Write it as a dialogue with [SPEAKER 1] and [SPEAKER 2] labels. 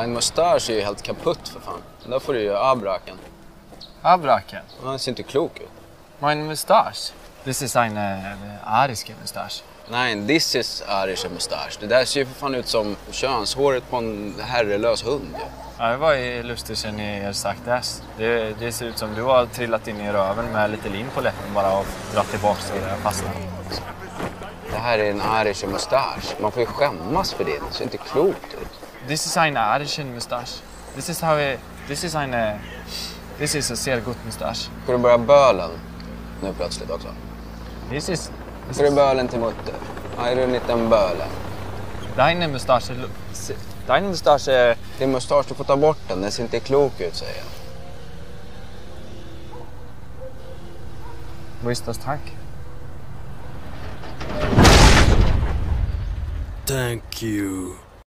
[SPEAKER 1] Din mustasch är ju helt kaputt för fan. Där får du ju abraken.
[SPEAKER 2] Abraken.
[SPEAKER 1] Han ser inte klok ut.
[SPEAKER 2] Mein Mustache. Das ist eine ariske Mustache.
[SPEAKER 1] Nej, this is Irish mustasch. Det där ser ju för fan ut som könshåret på en herrelös hund. ju.
[SPEAKER 2] Ja, det var ju lustigt sen ni sagt det. det. Det ser ut som du har trillat in i röven med lite lim på läppen bara och dragit tillbaka så det fastnat.
[SPEAKER 1] Det här är en Irish mustasch. Man får ju skämmas för det. Det ser inte klokt ut.
[SPEAKER 2] This is eine arische Mustache. This is how I, This is eine... This is a sehr gut Mustache.
[SPEAKER 1] Ska du börja bölen nu plötsligt också?
[SPEAKER 2] This is...
[SPEAKER 1] Ska du bölen till mutter? Är du en liten böle?
[SPEAKER 2] Deine Mustache... Deine Mustache är...
[SPEAKER 1] Din mustasch, du får ta bort den. Den ser inte klok ut säger jag.
[SPEAKER 2] Wo ist das Tank?
[SPEAKER 3] Thank you.